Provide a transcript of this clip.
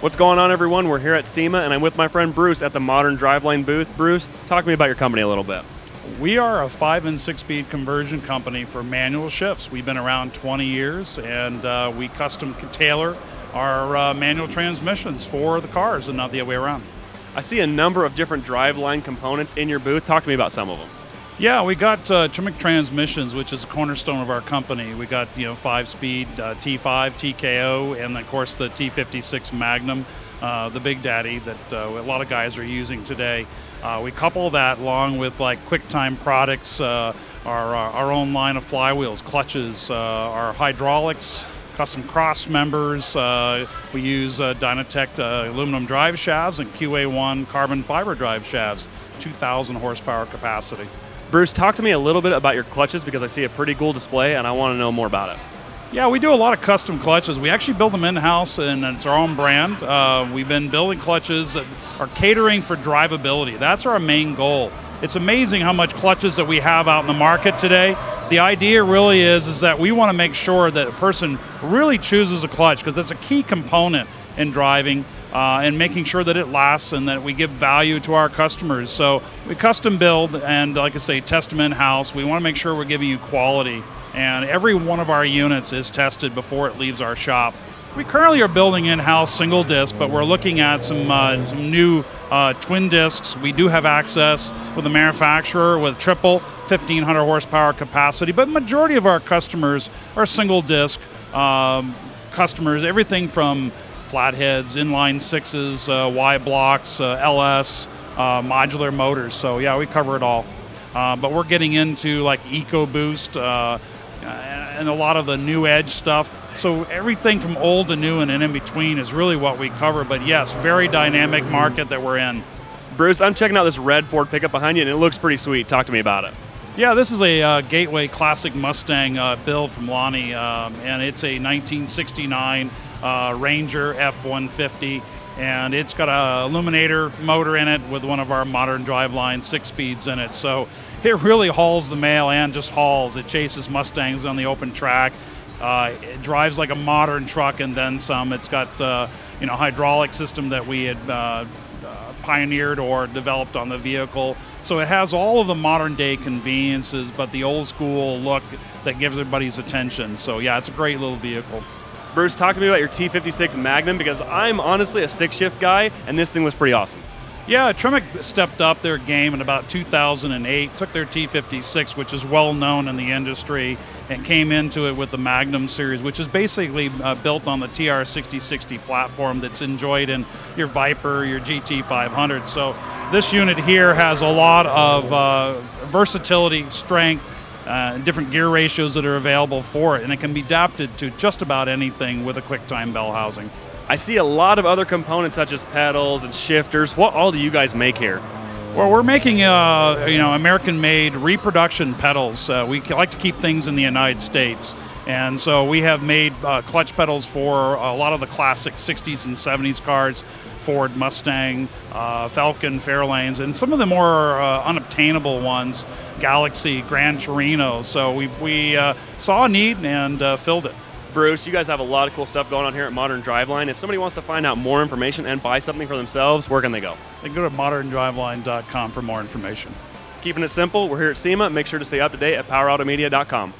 What's going on, everyone? We're here at SEMA, and I'm with my friend Bruce at the Modern Driveline booth. Bruce, talk to me about your company a little bit. We are a five and six speed conversion company for manual shifts. We've been around 20 years, and uh, we custom tailor our uh, manual transmissions for the cars and not the other way around. I see a number of different driveline components in your booth. Talk to me about some of them. Yeah, we got uh, Tremec Transmissions, which is a cornerstone of our company. We got you know five-speed uh, T5, TKO, and of course the T56 Magnum, uh, the big daddy that uh, a lot of guys are using today. Uh, we couple that along with like QuickTime products, uh, our our own line of flywheels, clutches, our hydraulics custom cross members. Uh, we use uh, Dynotec uh, aluminum drive shafts and QA1 carbon fiber drive shafts, 2,000 horsepower capacity. Bruce, talk to me a little bit about your clutches because I see a pretty cool display and I want to know more about it. Yeah, we do a lot of custom clutches. We actually build them in house and it's our own brand. Uh, we've been building clutches that are catering for drivability. That's our main goal. It's amazing how much clutches that we have out in the market today. The idea really is, is that we want to make sure that a person really chooses a clutch because it's a key component in driving uh, and making sure that it lasts and that we give value to our customers. So we custom build and, like I say, test them in house. We want to make sure we're giving you quality, and every one of our units is tested before it leaves our shop. We currently are building in-house single disc, but we're looking at some, uh, some new uh, twin discs. We do have access with the manufacturer with triple 1500 horsepower capacity, but majority of our customers are single disc um, customers. Everything from flatheads, inline sixes, uh, Y blocks, uh, LS, uh, modular motors. So yeah, we cover it all. But we're getting into like EcoBoost and a lot of the new edge stuff. So everything from old to new and in between is really what we cover. But yes, very dynamic market that we're in. Bruce, I'm checking out this red Ford pickup behind you, and it looks pretty sweet. Talk to me about it. Yeah, this is a uh, Gateway Classic Mustang uh, build from Lonnie, um, and it's a 1969 uh, Ranger F-150, and it's got a Aluminator motor in it with one of our modern driveline six speeds in it. So it really hauls the mail and just hauls. It chases Mustangs on the open track. Uh, it drives like a modern truck and then some. It's got uh, you know hydraulic system that we had uh, pioneered or developed on the vehicle. So it has all of the modern day conveniences, but the old school look that gives everybody's attention. So yeah, it's a great little vehicle. Bruce, talk to me about your T56 Magnum because I'm honestly a stick shift guy, and this thing was pretty awesome. Yeah, Tremec stepped up their game in about 2008, took their T56, which is well known in the industry, and came into it with the Magnum series, which is basically uh, built on the TR6060 platform that's enjoyed in your Viper, your GT500. So this unit here has a lot of uh, versatility, strength, uh, different gear ratios that are available for it, and it can be adapted to just about anything with a QuickTime bell housing. I see a lot of other components such as pedals and shifters. What all do you guys make here? Well, we're making uh, you know American-made reproduction pedals. Uh, we like to keep things in the United States, and so we have made uh, clutch pedals for a lot of the classic 60s and 70s cars. Ford Mustang, uh, Falcon Fairlanes, and some of the more uh, unobtainable ones, Galaxie, Gran Torino. So we, we uh, saw a need and filled it. Bruce, you guys have a lot of cool stuff going on here at Modern Driveline. If somebody wants to find out more information and buy something for themselves, where can they go? They can go to moderndriveline.com for more information. Keeping it simple, we're here at SEMA. Make sure to stay up to date at powerautomedia.com.